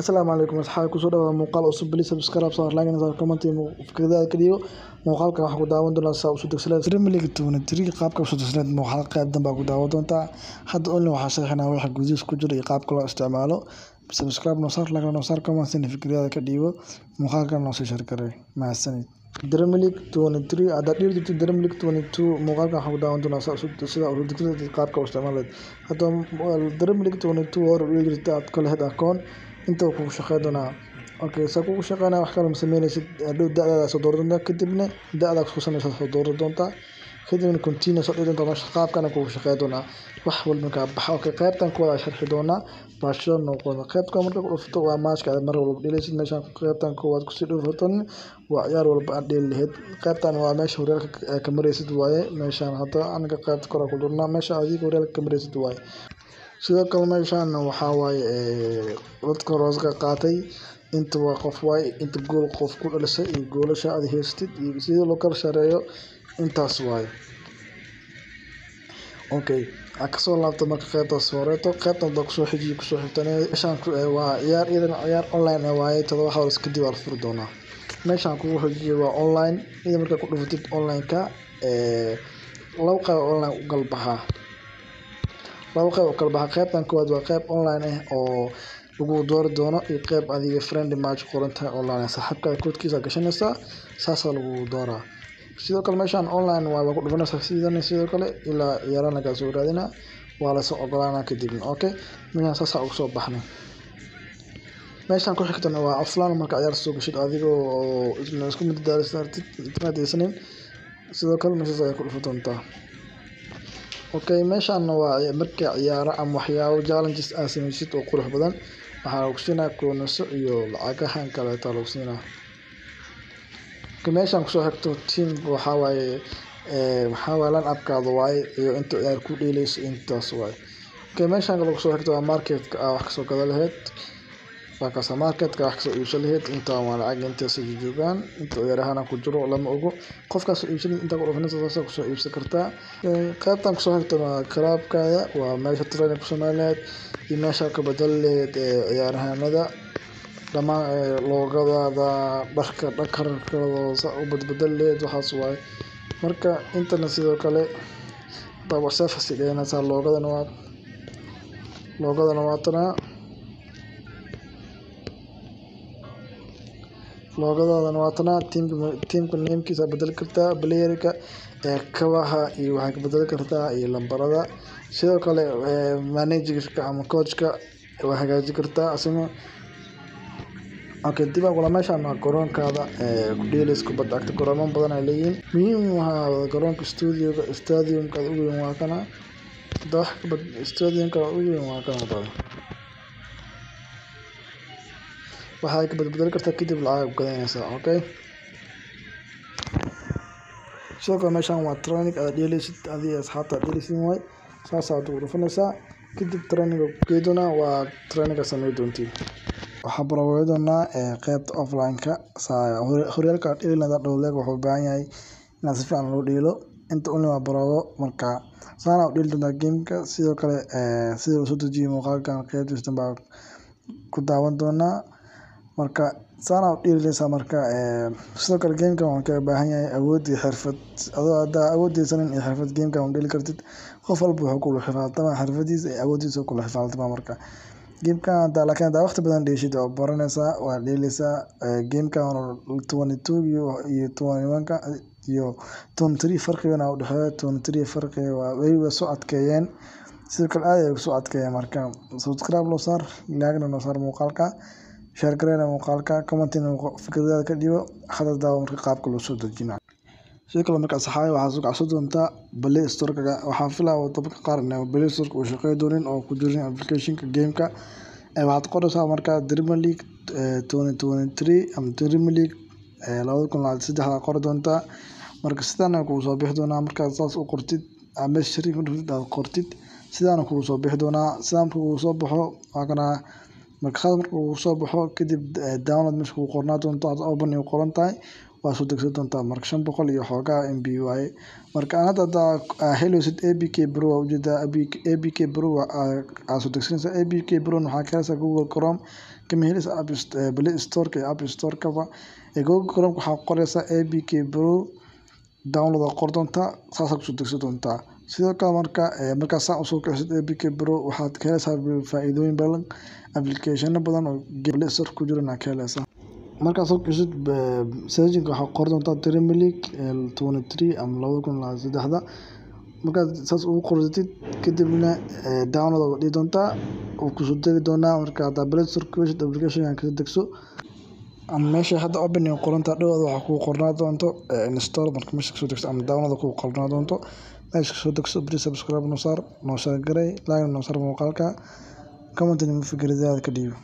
Asalaamu calaykum asxaabi ku soo dhawaada muuqaal cusub. Please subscribe saar like saar comment fikradaada ka dhiibo muuqaalkan waxaa ku daawan doonaa saa u soo degsaneed Premier League 23 qaabka u soo degsaneed muuqaal qayb dambe ku daawan doontaa. Hadda only waxaa sharaxnaa waxa gudihiisa ku jira iyo qaabka loo isticmaalo. Subscribe noo saar like noo saar comment fikradaada ka dhiibo muuqaalkan noo soo share garay mahadsanid Premier League 23 hadda dhiiri jirto Premier League 22 muuqaalkan waxaa ku daawan doonaa sida u soo degsaneed qaabka u isticmaaleed hadda Premier League 22 hore dhiiri jirta aad kale head inta uu kugu shaqeyn doonaa okay saa kugu shaqeynaya wax kale ma sameynaysid? Hadhow da'daada soo dooran doontaa kadibna da'daada ku sanaysa soo dooran doontaa. Kadibna continue soo dhigi doontaa qaabkana kugu shaqeyn doonaa. Wax walba ka baxa. Okay qaybtan ku wada sharxi doonaa Barcelona noqon qaybta marka ku dhufto waa matchka aad mar walba dhilaysid meeshan qaybtan koowaad ku sii dhufaton waa ciyaar walba aad dhili lahayd. Qaybtan waa meesha horyaalka ka maraysid waaye. Meeshan hadda anaga qaybta kore ku jirnaa meesha adiga horyaalka ka maraysid waaye sidoo kale meeshan waxaa waaye dadka rooska qaatay. Inta waa qof waaye inta gool qof ku dhalisay iyo goolasha aad haystid iyo sidii loo kala shareeyo intaas waaye okay aan ka soo laabto marka qaybtaas horeeto. Qaybtan baa ku soo xijiyo ku soo xigtana meeshan waa ciyaar iyadan ciyaar online ah waaye todoba hours kadib waa la furi doonaa. Meeshan kugu xijiyo waa online ida markaa ku dhufatid online-ka laba qayb online u kala baxaa laba qayb u kala baxa. Qaybtan koowaad waa qayb online ah oo lagu doori doono iyo qayb adiga friendly match qoran tahay online ah saaxiibkaaga koodkiisa gashanaysaa saasaa lagu dooraa sidoo kale meeshan online waa lagu dhufanaysaa sidan sidoo kale ilaa ciyaaraha lagaa soo raadinaa waa la soo ogolaanaa kadibna. Okay meeshan saasaa ugu soo baxnay meeshan ku xigtana waa offline marka ciyaar soo gashid adiga oo isku mid daarisartid internet haysanin sidoo kale meeshaas ayaa ku dhufa doontaa okay meeshan waa marka ciyaaro ama waxyaabo challenges aad sameysid oo qurux badan. Waxaa lagu siinaa koonaso iyo lacagahan kaleeta lagu siinaa meeshan ku soo xigto team waxaa waaye waxaa waaye line upkaada waaye iyo inta ciyaar ku dheeleyso intaas waaye. Okay meeshan kale ku soo xigto waa marketka aa wax ka soo gada lahayd waa kaasa marketka wax ka soo iibsan lahayd intaa waa lacag intaas joogaan inta ciyaarahana ku jiro lama ogo. Qofkaas iibsan inta ku dhufanaysa saasa ku soo iibsan kartaa qaybtan ku soo xigta waa kalaabkaada waa meesha sameyn lahayd iyo meesha ka bedel lahayd ciyaarahanada dhammaan loogadaada dharka dhakarkooda u badbedel lahayd waxaas waaye marka intana sidoo kale daba sefasi dhiganaysaa loogadana waa loogadana waa loogadaadana waa tanaa tiimka tiimka namekiisa bedeli kartaa playerka kabaha iyo waxaa ka bedeli kartaa iyo lambarada. Sidoo kale managerka ama coachka waa hagaaji kartaa asina okay dib aan kula meeshan waa garoonkaada ku dheelaysa kubadda cagta garoomo badan ay leeyihiin. Muhiim waxaa garoonka studioga stadiumka ugu weyn waa kana stadiumka ugu weyn waa kana bada waxay ka badbedeli kartaa kadib lacag gadanaysaa okay? Sidoo kale meeshan waa training aad dheelaysid adiga asxaabta aad dheelaysid waay saasaa ugu dhufanaysaa kadib traininga geedona waa traininga samey doontiin waxaa baroowe doonaa qaybta offline-ka horyaalka dheelinada dhowleeg wuxuu u baahan yahay inaad si fiican loo dheelo. Inta unli waa baroowo marka saana u dheeli doontaa gameka sidoo kale sida la soo dejiyo muuqaalkan qaybtiisa baa ku daawan doonaa marka saana u marka sidoo kale gamekan wuxuu kaga baahan yahay awood iyo xirfad. Adoo haddaa awoodeysanin iyo xirfad gamekan u dheeli kartid qof walba wuxuu kula xifaaltama xirfadiisa iyo awoodiisa kula xifaaltama marka. Gamekan haddaa laakiin haddaa waqti badan dheeshid waa baranaysaa waa dheeleysaa gamekan twenty two iyo twenty one-ka iyo twenty three farqigana u dhexeeya. Twenty three farqiga waa way soo adkeeyeen. Sidoo kale aad ay soo adkeeyeen marka. Subscribe loo saar laagna noo saar muuqaalka share gareyna muuqaalka commentina fikradaada ka dhiibo hadda daawo marka qaabka loo soo dejina sidoo kale marka saxaayo waxaa soo kacsan doontaa play storekaga waxaa filaa waddamada qaar in play storeka uu shaqeyn doonin oo ku jirin applicationka gameka. Waxaad qoraysaa marka Premier League twenty twenty three ama Premier League labada kun labaatan saddexda qori doontaa marka sidaana kugu soo bixi doonaa markaad saas u qortid meesha shariif dhufid aad qortid sidaana kugu soo bixi doonaa. Sidaan kugu soo baxo waa kana marka khad marka kugu soo baxo kadib download meesha kugu qornaa doonto aad open ay qoran tahay waa soo degsan doontaa. Marka shan boqol iyo xoogaa mb waaye marka aan hadda haddaa heleysid abk pro waa u jeedaa abk pro aa soo degsanaysaa abk pro waxaa ka helaysaa google chrome. Kama heleysa app play storeka iyo app storekaba ee google chrome waxaa qoreysaa apk pro download aa qori doontaa saasaa ku soo degsan doontaa sidoo kale marka markaa saa u soo kicisid apk pro waxaad ka heleysaa faa'iidooyin applicationo badan oo store ku jiran aad ka heleysaa markaad soo kicisid searchingka waxaad qori doontaa league twenty three ama labada kun iyo saddexda. Markaad saas ugu qorsatid kadibna download aad dhihi doontaa wuu ku soo degi doonaa marka hadaa play store ku heshid applicationka ka soo degso. Ama meesha hadda open ay qoran tahay dhowda waxaa kuu qornaa doonto install marka meesha ka soo degso ama download kuu qornaa doonto meesha ka soo degso please subscribe noo saar noo share garay like noo saar muuqaalka comment ma fikradaada ka dhiibo